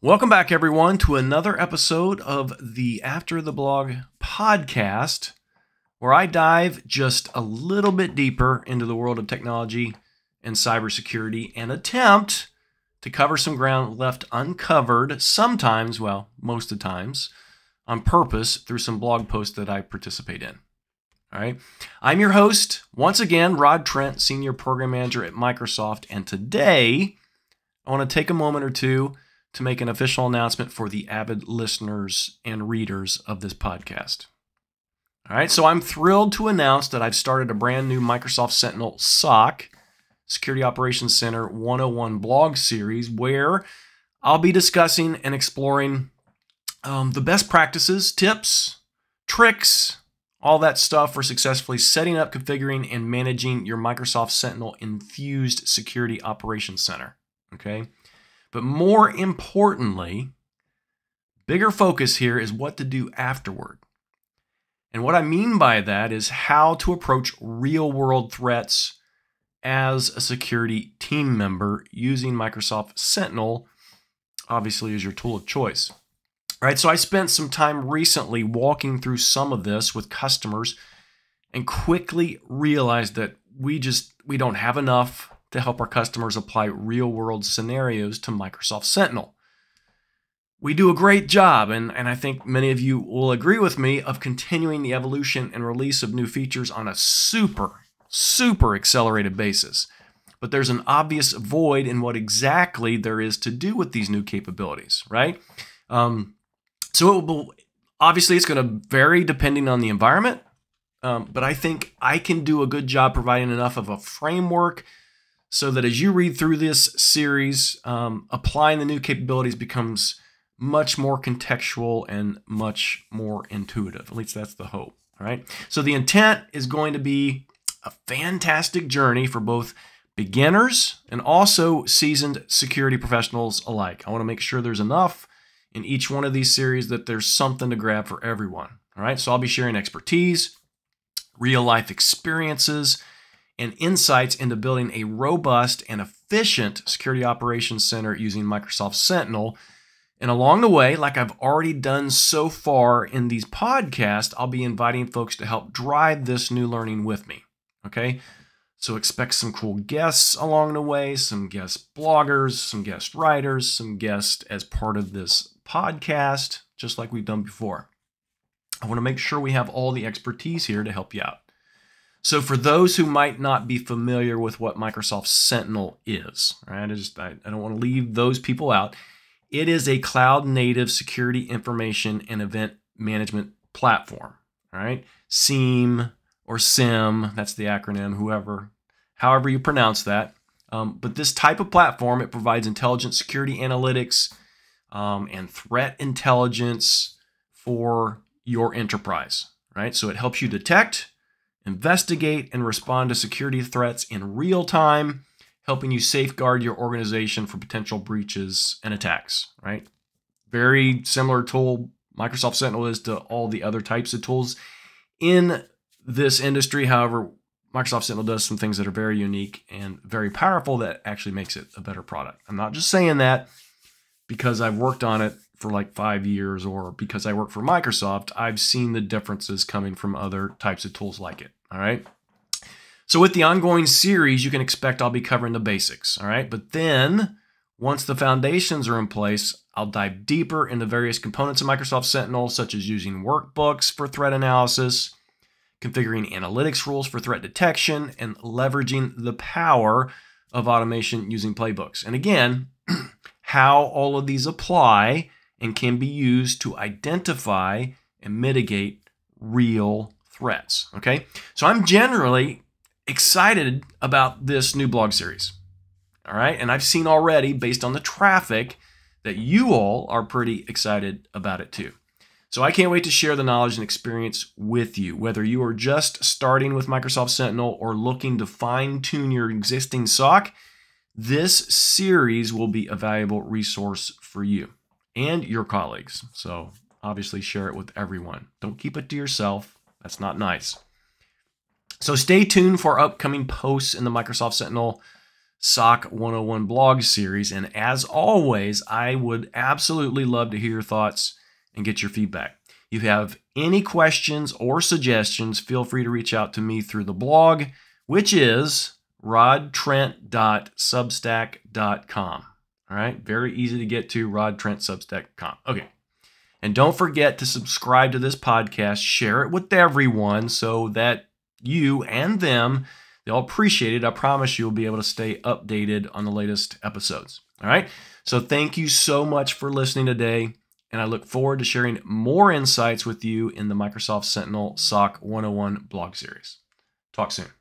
Welcome back, everyone, to another episode of the After the Blog podcast, where I dive just a little bit deeper into the world of technology and cybersecurity and attempt to cover some ground left uncovered, sometimes, well, most of the times, on purpose through some blog posts that I participate in. All right. I'm your host, once again, Rod Trent, Senior Program Manager at Microsoft. And today, I want to take a moment or two to make an official announcement for the avid listeners and readers of this podcast. All right, so I'm thrilled to announce that I've started a brand new Microsoft Sentinel SOC, Security Operations Center 101 blog series, where I'll be discussing and exploring um, the best practices, tips, tricks, all that stuff for successfully setting up, configuring, and managing your Microsoft Sentinel infused Security Operations Center. Okay. But more importantly, bigger focus here is what to do afterward. And what I mean by that is how to approach real world threats as a security team member using Microsoft Sentinel, obviously, as your tool of choice. All right, so I spent some time recently walking through some of this with customers and quickly realized that we just we don't have enough to help our customers apply real world scenarios to Microsoft Sentinel. We do a great job, and, and I think many of you will agree with me, of continuing the evolution and release of new features on a super, super accelerated basis. But there's an obvious void in what exactly there is to do with these new capabilities, right? Um, so it will, obviously, it's going to vary depending on the environment. Um, but I think I can do a good job providing enough of a framework so that as you read through this series, um, applying the new capabilities becomes much more contextual and much more intuitive. At least that's the hope. All right. So the intent is going to be a fantastic journey for both beginners and also seasoned security professionals alike. I want to make sure there's enough in each one of these series that there's something to grab for everyone. All right. So I'll be sharing expertise, real life experiences, and insights into building a robust and efficient security operations center using Microsoft Sentinel. And along the way, like I've already done so far in these podcasts, I'll be inviting folks to help drive this new learning with me. Okay. So expect some cool guests along the way, some guest bloggers, some guest writers, some guests as part of this podcast, just like we've done before. I want to make sure we have all the expertise here to help you out. So for those who might not be familiar with what Microsoft Sentinel is, right? I just I, I don't want to leave those people out. It is a cloud native security information and event management platform, right? SIEM or SIM, that's the acronym, whoever, however you pronounce that. Um, but this type of platform, it provides intelligent security analytics um, and threat intelligence for your enterprise, right? So it helps you detect, investigate and respond to security threats in real time, helping you safeguard your organization for potential breaches and attacks, right? Very similar tool Microsoft Sentinel is to all the other types of tools in this industry. However, Microsoft Sentinel does some things that are very unique and very powerful that actually makes it a better product. I'm not just saying that because I've worked on it for like five years or because I work for Microsoft, I've seen the differences coming from other types of tools like it. All right. So with the ongoing series, you can expect I'll be covering the basics. All right. But then once the foundations are in place, I'll dive deeper into various components of Microsoft Sentinel, such as using workbooks for threat analysis, configuring analytics rules for threat detection, and leveraging the power of automation using playbooks. And again, how all of these apply and can be used to identify and mitigate real threats. Okay, so I'm generally excited about this new blog series. All right, and I've seen already, based on the traffic, that you all are pretty excited about it too. So I can't wait to share the knowledge and experience with you, whether you are just starting with Microsoft Sentinel or looking to fine tune your existing SOC. This series will be a valuable resource for you and your colleagues. So obviously share it with everyone. Don't keep it to yourself. That's not nice. So stay tuned for upcoming posts in the Microsoft Sentinel SOC 101 blog series. And as always, I would absolutely love to hear your thoughts and get your feedback. If you have any questions or suggestions, feel free to reach out to me through the blog, which is rodtrent.substack.com. All right, very easy to get to rodtrentsubstack.com. Okay. And don't forget to subscribe to this podcast, share it with everyone so that you and them they'll appreciate it. I promise you'll be able to stay updated on the latest episodes. All right? So thank you so much for listening today and I look forward to sharing more insights with you in the Microsoft Sentinel SOC 101 blog series. Talk soon.